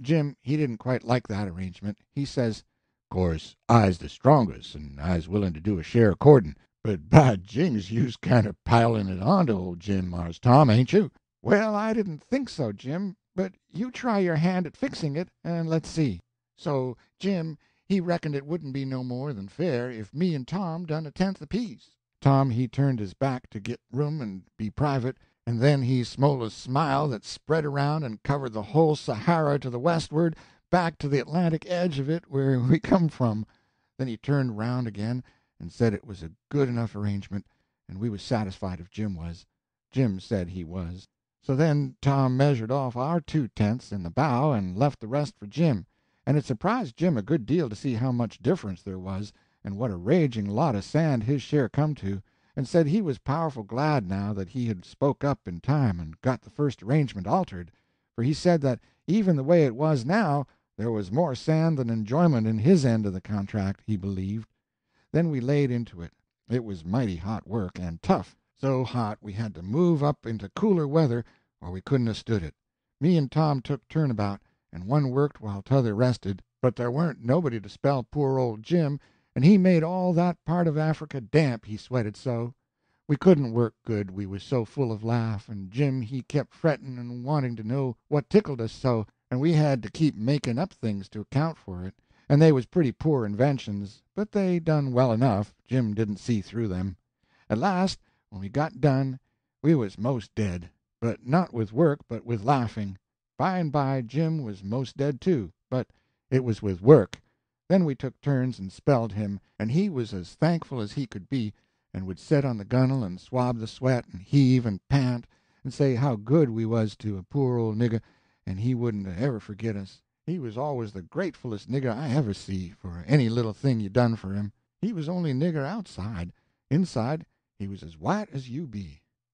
Jim he didn't quite like that arrangement. He says: "Course I's de strongest, en I's willin' to do a share accordin', but by jings you's kinder pilin' it on to ole Jim, Mars Tom, ain't you?" "Well, I didn't think so, Jim, but you try your hand at fixing it, and let's see." So Jim he reckoned it wouldn't be no more than fair if me and Tom done a tenth apiece. Tom he turned his back to git room and be private, and then he smole a smile that spread around and covered the whole Sahara to the westward, back to the Atlantic edge of it where we come from. Then he turned round again and said it was a good enough arrangement, and we was satisfied if Jim was. Jim said he was. So then Tom measured off our two tenths in the bow and left the rest for Jim, and it surprised Jim a good deal to see how much difference there was, and what a raging lot of sand his share come to, and said he was powerful glad now that he had spoke up in time and got the first arrangement altered, for he said that even the way it was now there was more sand than enjoyment in his end of the contract, he believed. Then we laid into it. It was mighty hot work, and tough so hot we had to move up into cooler weather or we couldn't 'a' stood it. Me and Tom took turn about, and one worked while t'other rested, but there warn't nobody to spell poor old Jim, and he made all that part of Africa damp, he sweated so. We couldn't work good, we was so full of laugh, and Jim he kept fretting and wanting to know what tickled us so, and we had to keep making up things to account for it, and they was pretty poor inventions, but they done well enough, Jim didn't see through them. At last when we got done we was most dead, but not with work but with laughing. By and by Jim was most dead too, but it was with work. Then we took turns and spelled him, and he was as thankful as he could be, and would set on the gunwale and swab the sweat, and heave and pant, and say how good we was to a poor old nigger, and he wouldn't ever forget us. He was always the gratefulest nigger I ever see, for any little thing you done for him. He was only nigger outside; inside he was as white as you be.